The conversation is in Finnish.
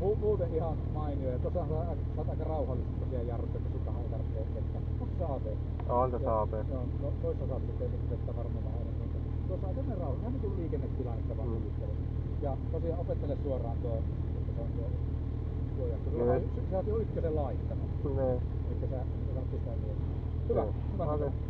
Mu- muuten ihan mainio. Ja tuossa on sä aika rauhallisesti tosiaan jarruttaa, kun sultahan ei tarvitse vettä. Onko se AP? On tässä AP. Joo, no toissa saat sitten vettä varmaan vähän enemmän. Mutta tuossa on tämmöinen rauha, ihan niin kuin liikennetilannetta vaan Mm. Ja tosiaan opettele suoraan tuo, että se on tuo, suojattu. Sulla on- niin. Sä oot jo ykkösen laittanut. Ne. Niin. Eli sä, sä oot pistää niin. Hyvä, Joo. hyvä. Okei.